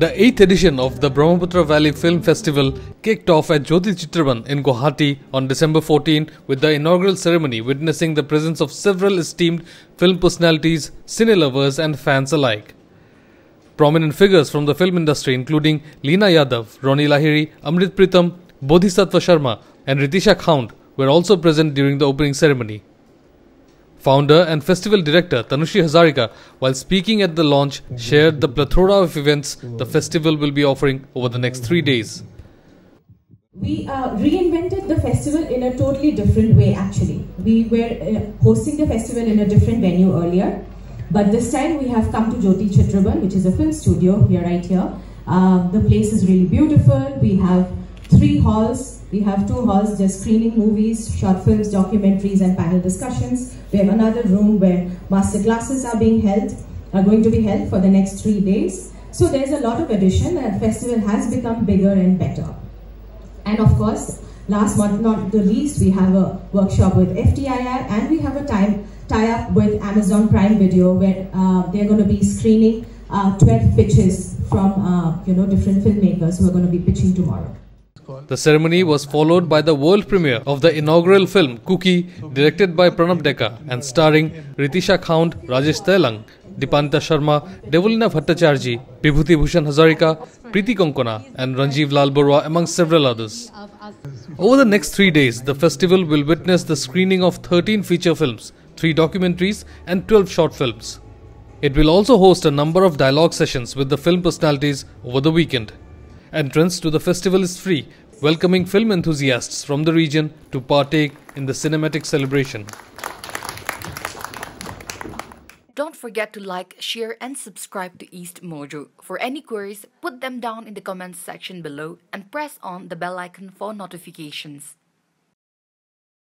The 8th edition of the Brahmaputra Valley Film Festival kicked off at Jyoti Chitraban in Guwahati on December 14 with the inaugural ceremony witnessing the presence of several esteemed film personalities, cine lovers and fans alike. Prominent figures from the film industry including Leena Yadav, Ronnie Lahiri, Amrit Pritam, Bodhisatva Sharma and Ritisha Khaund were also present during the opening ceremony. Founder and festival director Tanushree Hazarika, while speaking at the launch, shared the plethora of events the festival will be offering over the next three days. We uh, reinvented the festival in a totally different way actually. We were uh, hosting the festival in a different venue earlier, but this time we have come to Jyoti Chitraban, which is a film studio here right here. Uh, the place is really beautiful. We have three halls. We have two halls just screening movies, short films, documentaries, and panel discussions. We have another room where master classes are being held, are going to be held for the next three days. So there's a lot of addition and festival has become bigger and better. And of course, last but not the least, we have a workshop with FTII and we have a time tie-up with Amazon Prime Video where uh, they're going to be screening uh, 12 pitches from uh, you know different filmmakers who are going to be pitching tomorrow. The ceremony was followed by the world premiere of the inaugural film Kooki, directed by Pranab Deka and starring Ritisha Khaund, Rajesh Tailang, Dipannita Sharma, Devoleena Bhattacharjee, Bibhuti Bhusan Hazarika, Preety Kkongana, and Ranjeev Lal Barua, among several others. Over the next three days, the festival will witness the screening of 13 feature films, 3 documentaries, and 12 short films. It will also host a number of dialogue sessions with the film personalities over the weekend. Entrance to the festival is free, welcoming film enthusiasts from the region to partake in the cinematic celebration. Don't forget to like, share, and subscribe to East Mojo. For any queries, put them down in the comments section below and press on the bell icon for notifications.